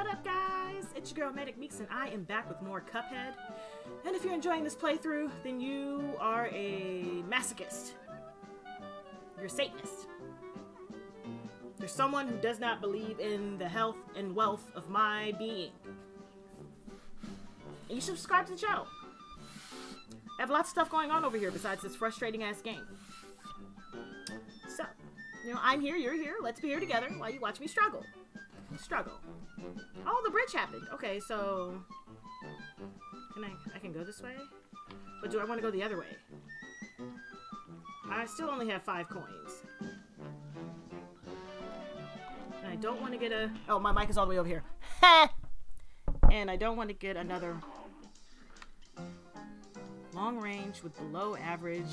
what up guys? It's your girl Manic Meeks and I am back with more Cuphead. And if you're enjoying this playthrough, then you are a masochist. You're a Satanist. There's someone who does not believe in the health and wealth of my being. And you should subscribe to the channel. I have lots of stuff going on over here besides this frustrating ass game. So, you know, I'm here, you're here, let's be here together while you watch me struggle struggle. Oh, the bridge happened. Okay, so can I? I can go this way, but do I want to go the other way? I still only have five coins. And I don't want to get a... Oh, my mic is all the way over here. and I don't want to get another long range with below average.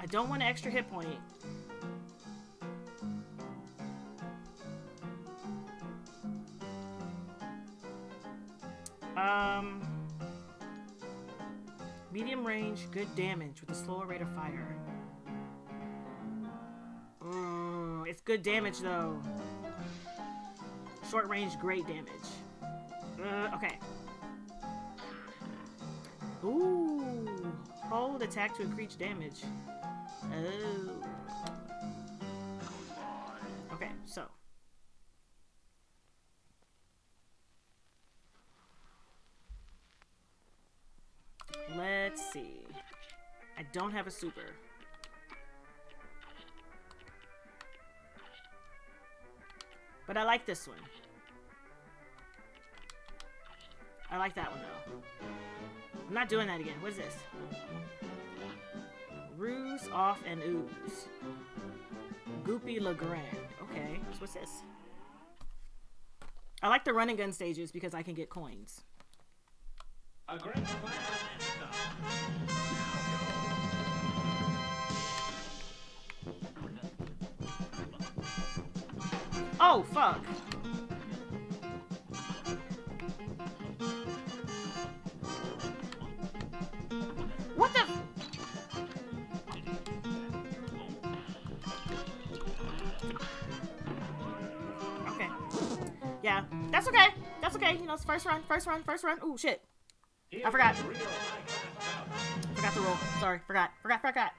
I don't want an extra hit point. Um, medium range, good damage with a slower rate of fire. Mm, it's good damage though. Short range, great damage. Uh, okay. Ooh, hold attack to increase damage. Oh. Don't have a super. But I like this one. I like that one though. I'm not doing that again. What is this? Ruse of an Ooze. Goopy Le Grande. Okay, so what's this? I like the run and gun stages because I can get coins. Oh, fuck. What the? Okay. Yeah, that's okay. That's okay. You know, it's first run, first run, first run. Ooh, shit. I forgot. Forgot the roll. Sorry, forgot. Forgot, forgot.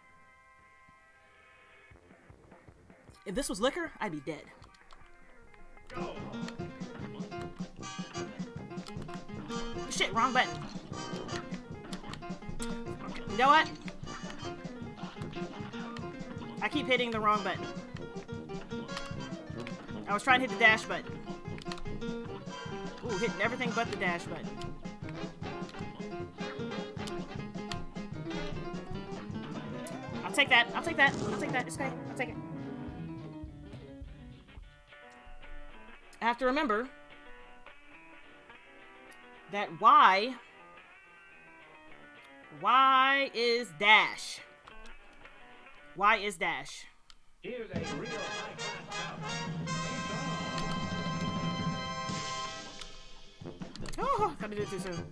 If this was liquor, I'd be dead. Shit, wrong button. Okay, you know what? I keep hitting the wrong button. I was trying to hit the dash button. Ooh, hitting everything but the dash button. I'll take that. I'll take that. I'll take that. It's okay. I have to remember that Y Y is dash. Y is dash. Here's a real Oh, I did it too soon.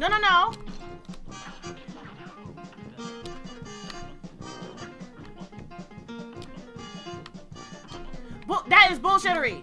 No, no, no. That is bullshittery.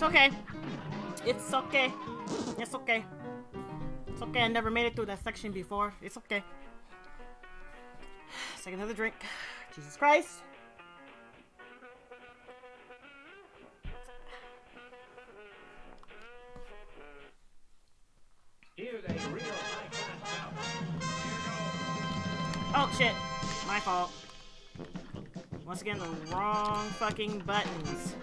It's okay. It's okay. It's okay. It's okay. I never made it through that section before. It's okay. Take another drink. Jesus Christ. Oh shit. My fault. Once again, the wrong fucking buttons.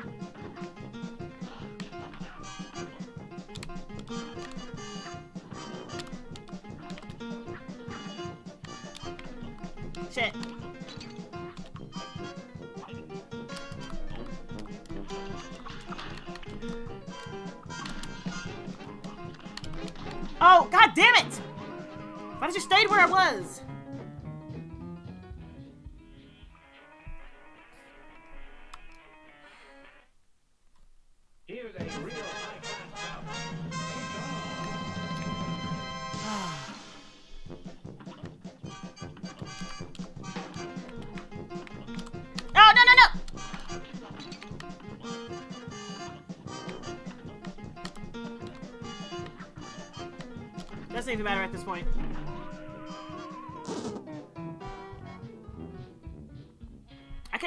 Stayed where I was. Oh, no, no, no! Doesn't even matter at this point.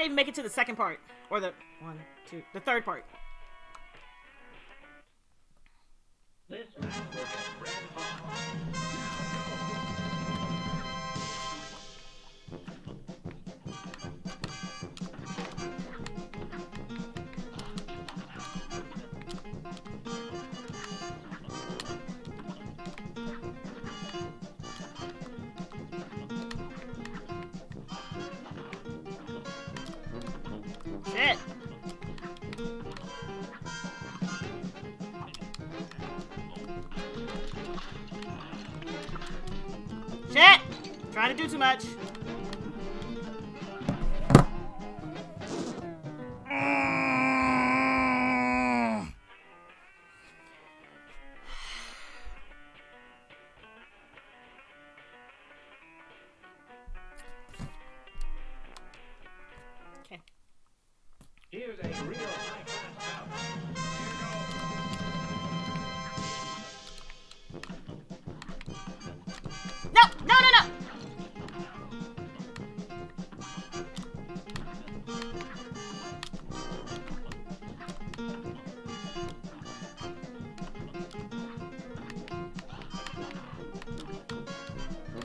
Can't even make it to the second part. Or the one, two, the third part.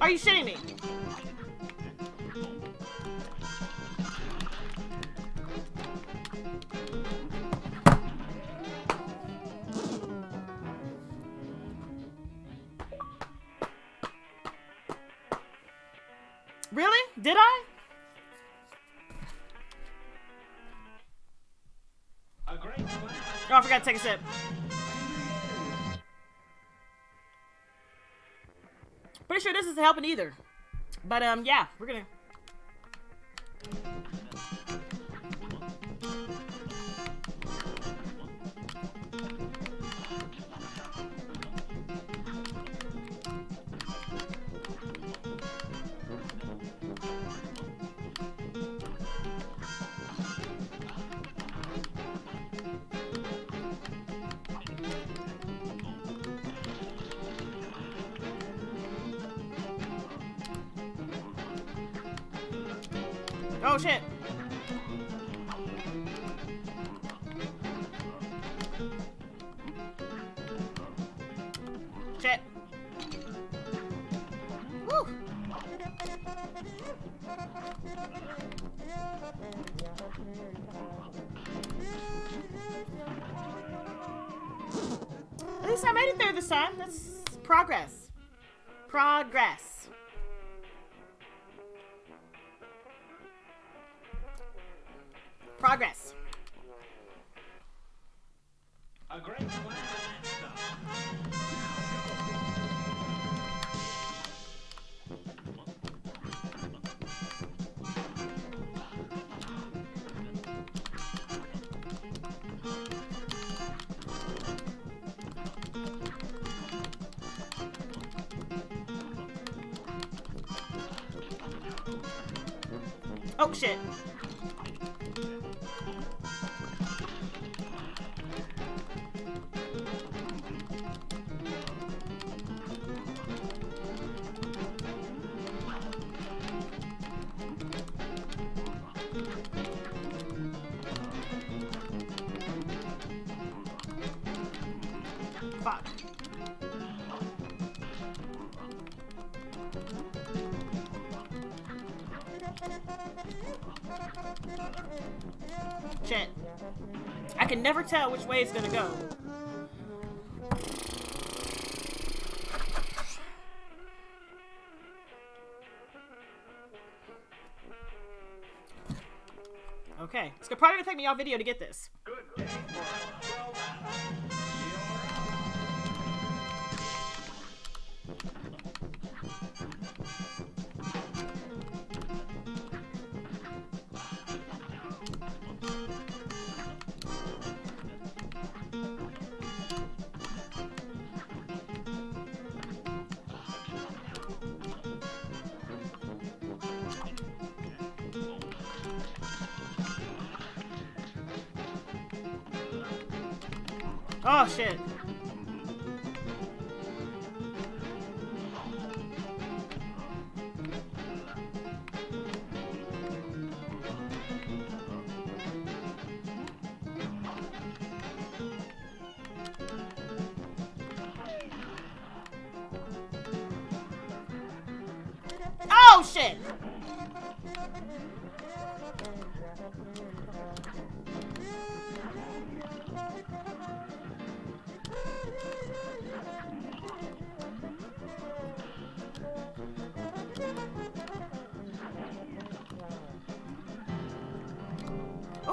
Are you shitting me? Really? Did I? Oh, I forgot to take a sip. Either. But, um, yeah, we're gonna... Shit. Woo! least I made it there this time. That's progress. Progress. Progress. A shit. I can never tell which way it's gonna go. Okay, it's probably gonna take me off video to get this. Good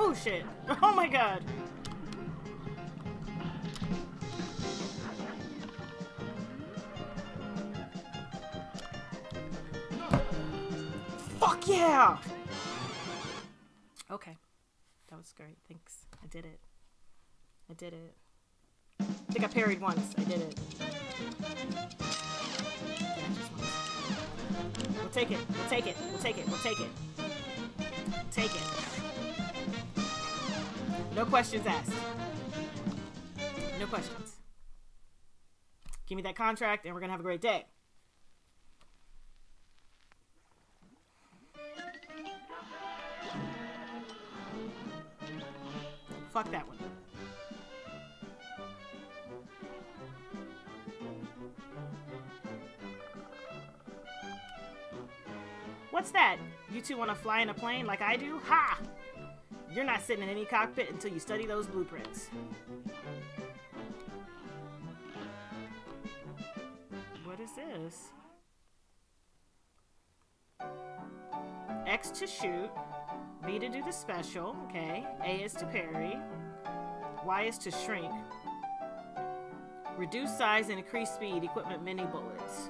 Oh shit! Oh my god! Fuck yeah! Okay. That was great. Thanks. I did it. I did it. I think I parried once. I did it. We'll take it. We'll take it. We'll take it. We'll take it. No questions asked. No questions. Give me that contract and we're gonna have a great day. Fuck that one. What's that? You two want to fly in a plane like I do? Ha! You're not sitting in any cockpit until you study those blueprints. What is this? X to shoot. B to do the special. Okay. A is to parry. Y is to shrink. Reduce size and increase speed. Equipment mini bullets.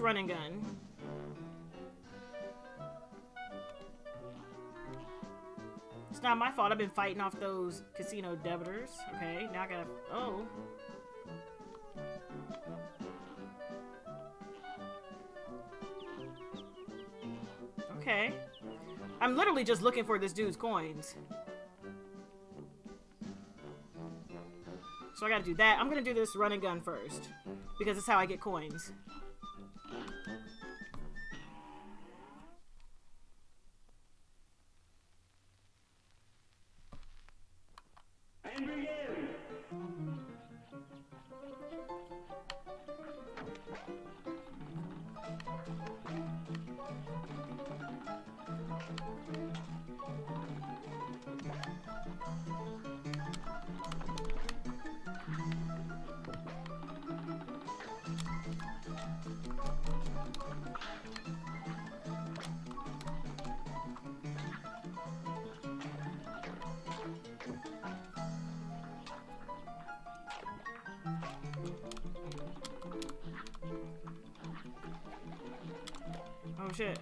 Running Gun? It's not my fault. I've been fighting off those casino debitors. Okay, now I gotta... Oh. Okay. I'm literally just looking for this dude's coins. So I gotta do that. I'm gonna do this run and gun first. Because it's how I get coins. And shit.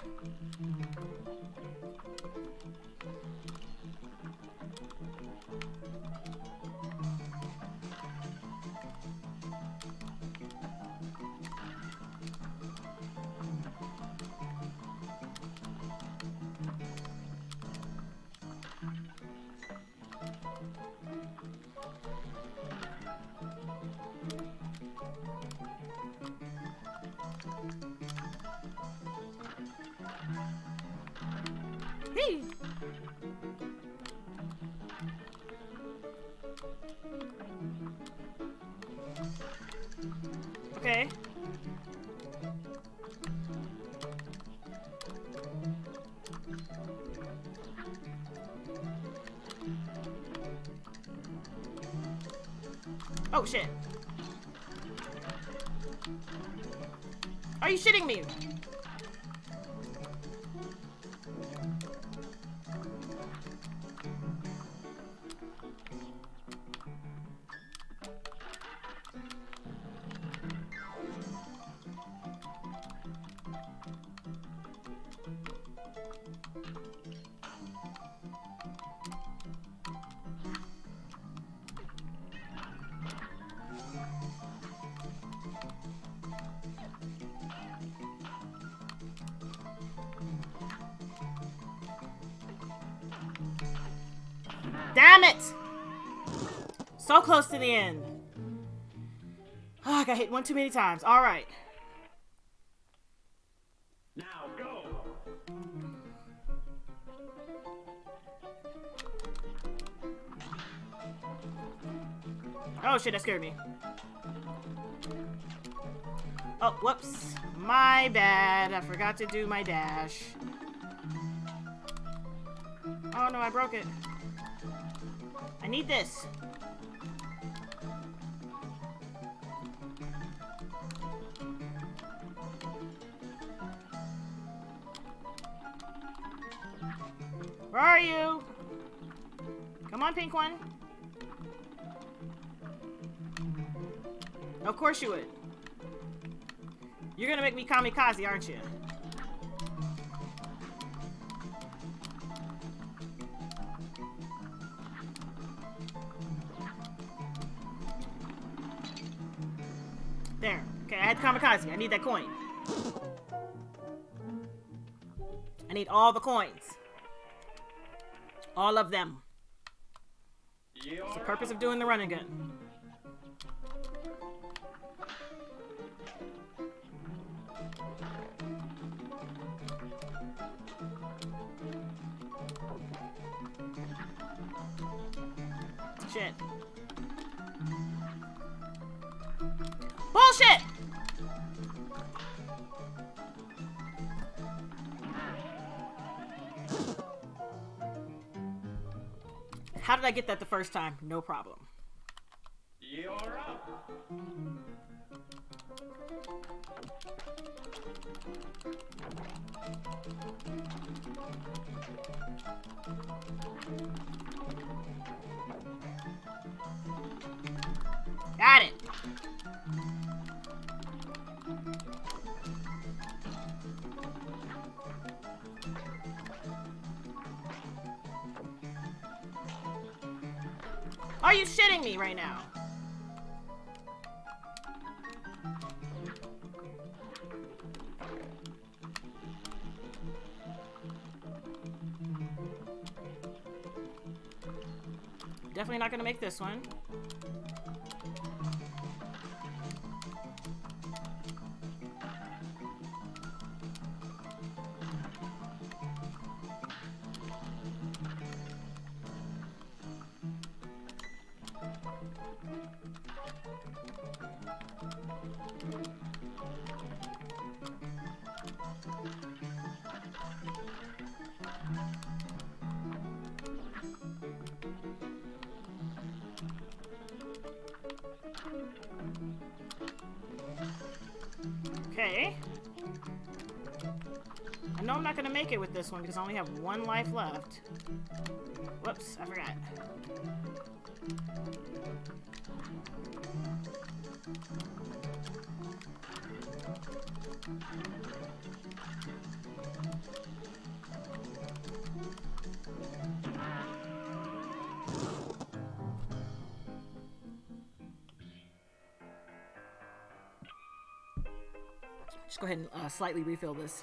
Shitting me? One too many times. All right. Now go. Oh shit, that scared me. Oh, whoops. My bad. I forgot to do my dash. Oh no, I broke it. I need this. Where are you? Come on, pink one. Of course you would. You're gonna make me kamikaze, aren't you? There. Okay, I had kamikaze. I need that coin. I need all the coins. All of them. That's the purpose of doing the run and How did I get that the first time? No problem. You're up. Not gonna make this one. Because I only have one life left. Whoops, I forgot. Just go ahead and uh, slightly refill this.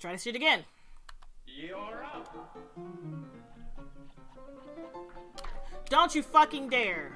Try this shit again. You're up. Don't you fucking dare.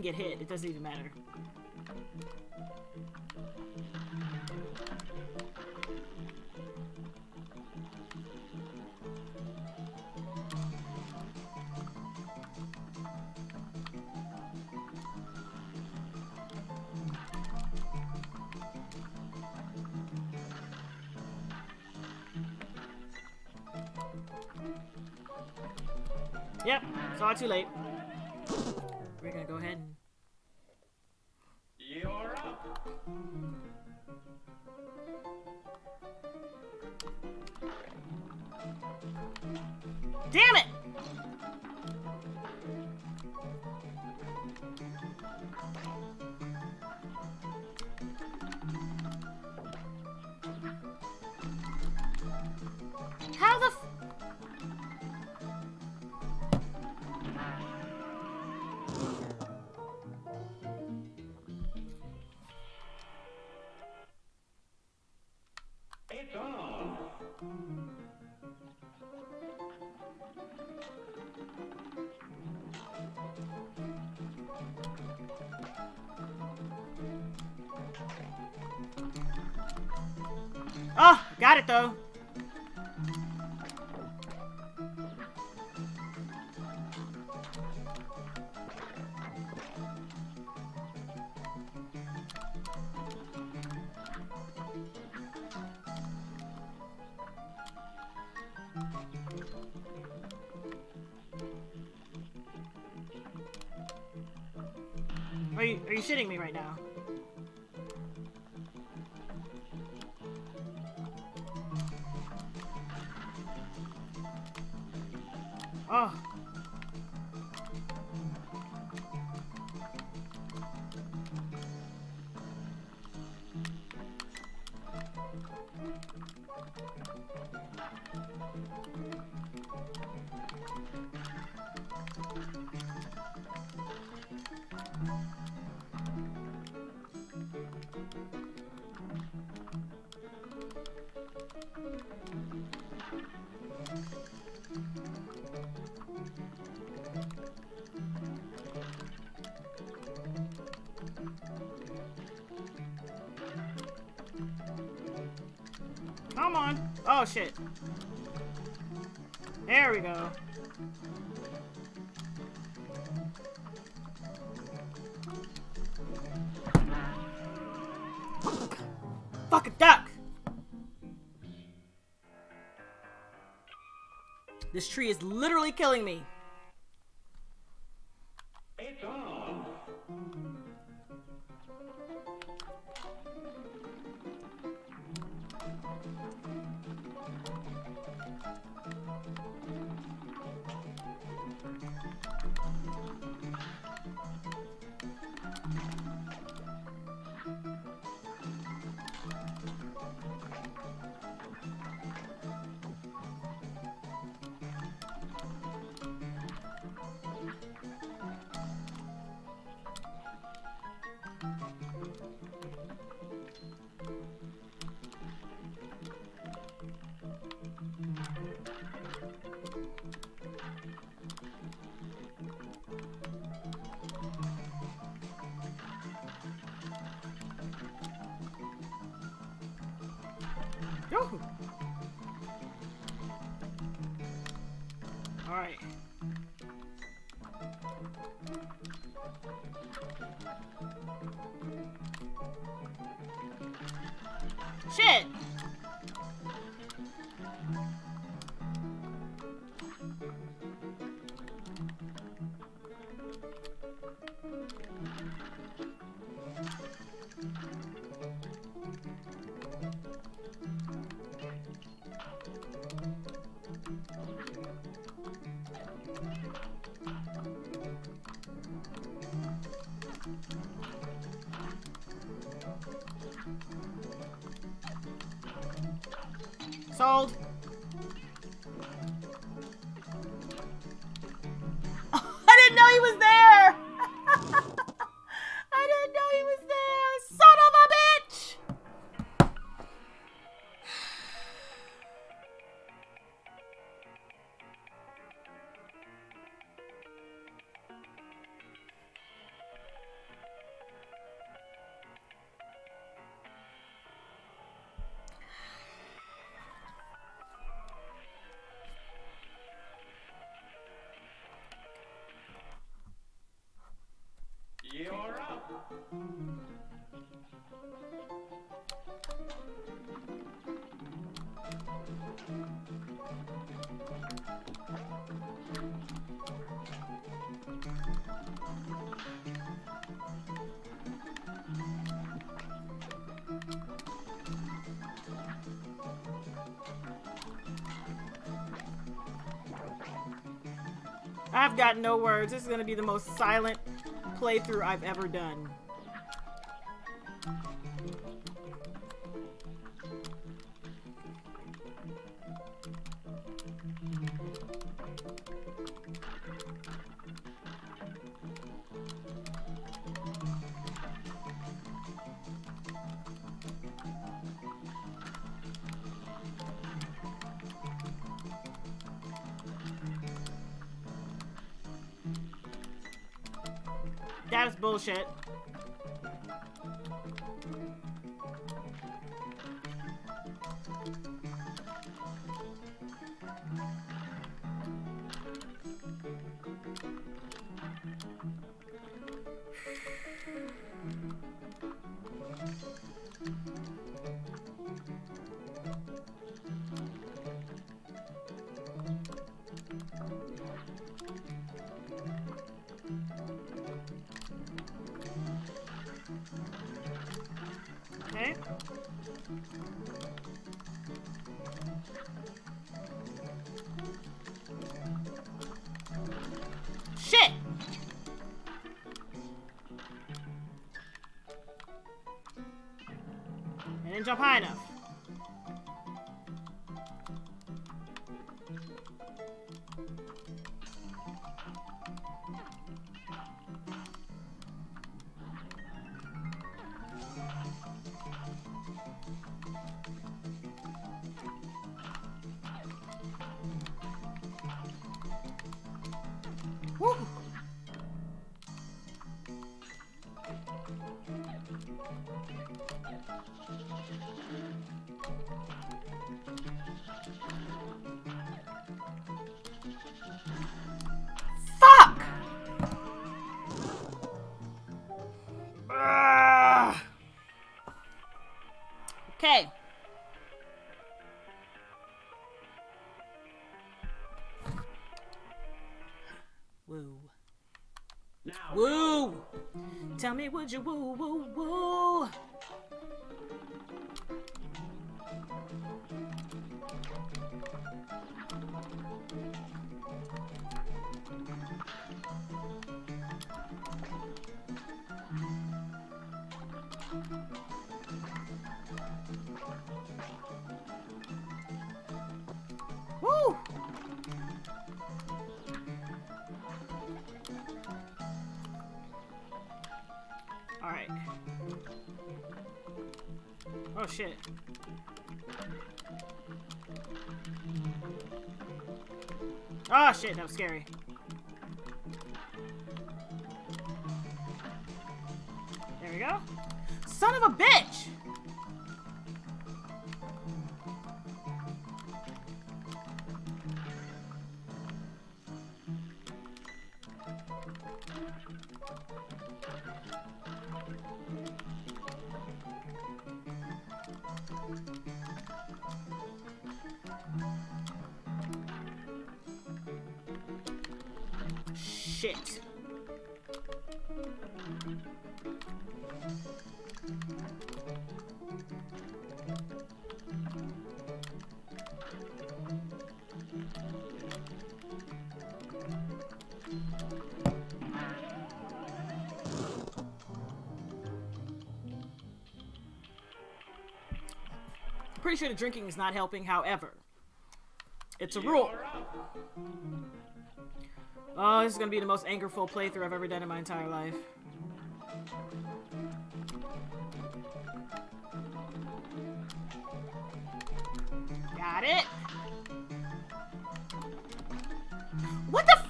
Can get hit. It doesn't even matter. Yep, saw it too late. Are you, are you shitting me right now? This tree is literally killing me. Sold. I've got no words. This is gonna be the most silent playthrough I've ever done. That would you woo woo? Oh shit. Oh shit, that was scary. There we go. Son of a bitch! Drinking is not helping, however. It's a rule. Oh, this is gonna be the most angerful playthrough I've ever done in my entire life. Got it. What the?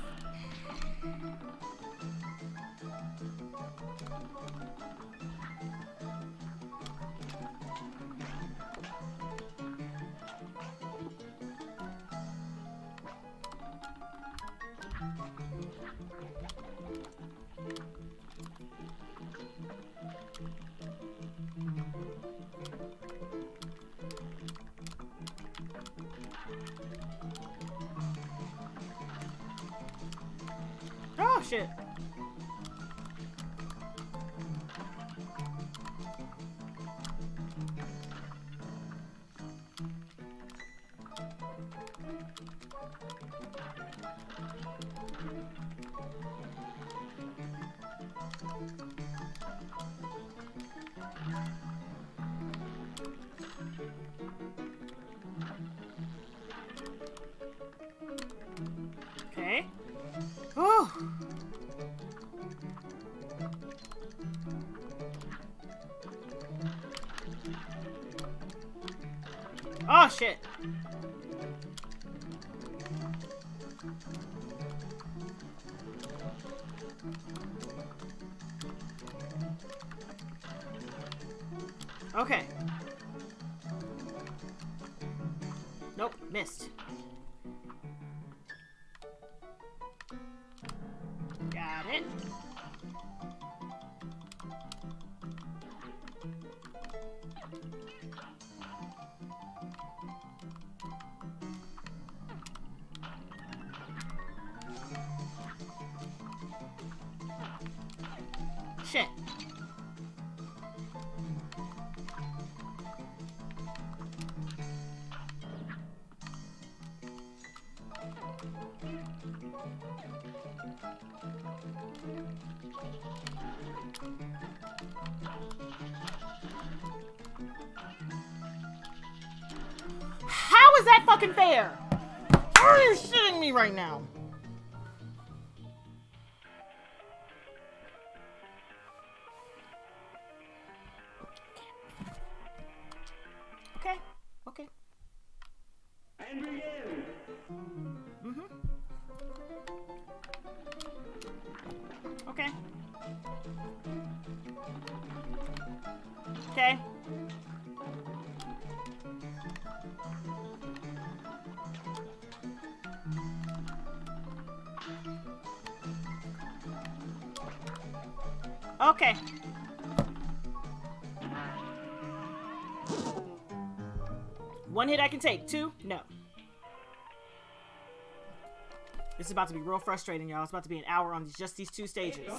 Nope, missed. Got it. Fair? Are you shitting me right now? Okay. One hit I can take. Two? No. This is about to be real frustrating, y'all. It's about to be an hour on just these two stages.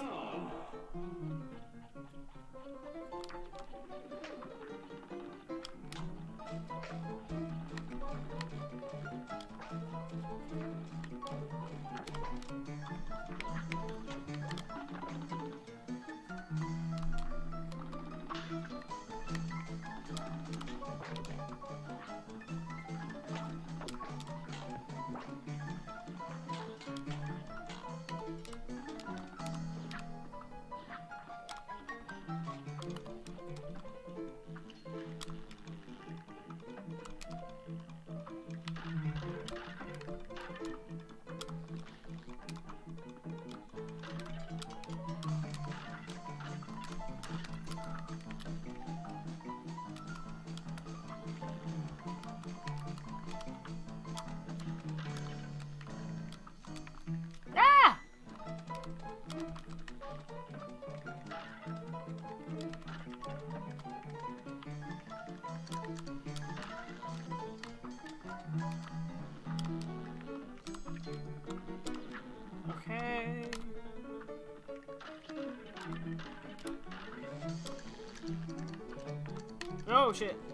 Oh shit.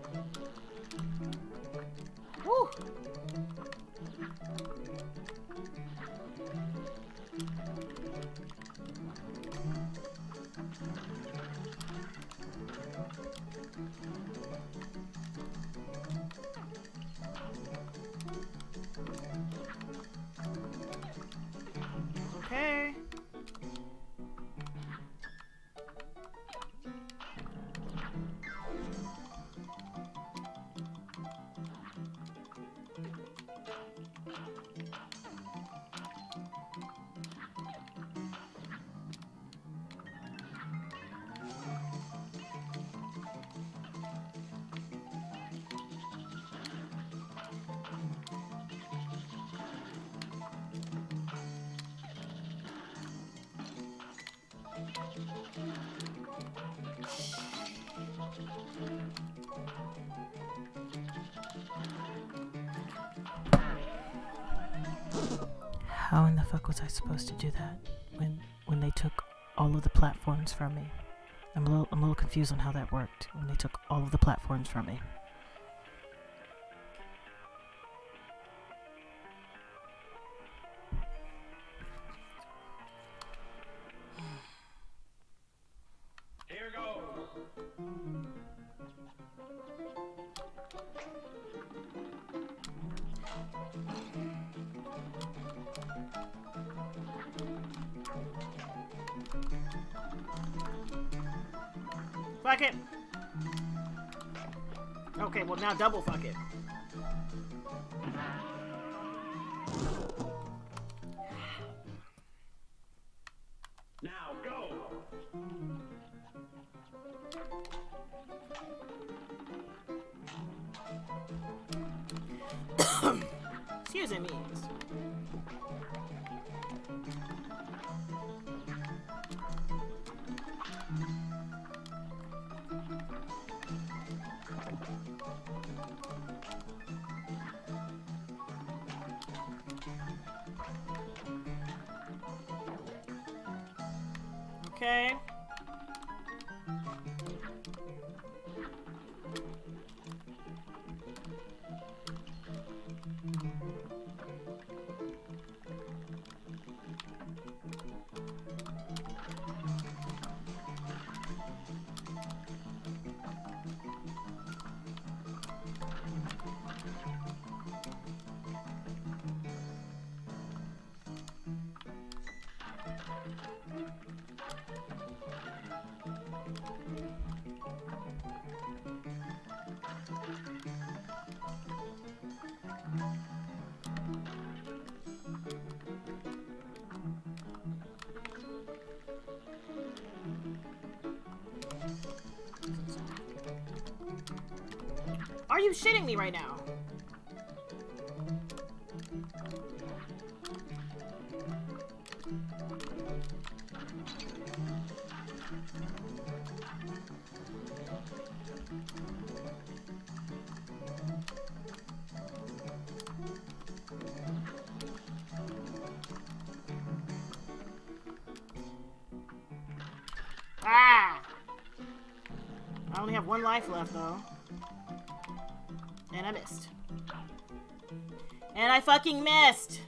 Fuck was I supposed to do that when when they took all of the platforms from me? I'm a little I'm a little confused on how that worked when they took all of the platforms from me. Are you shitting me right now? Fucking missed!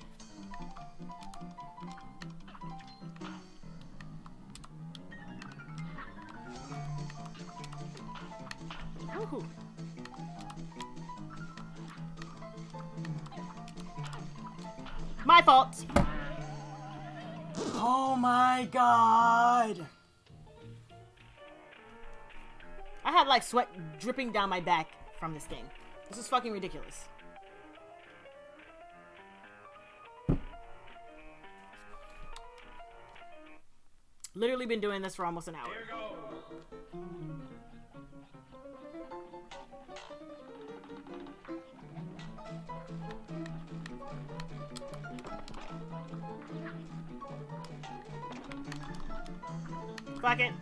My fault! Oh my god! I had like sweat dripping down my back from this game. This is fucking ridiculous. Literally been doing this for almost an hour. Fuck it.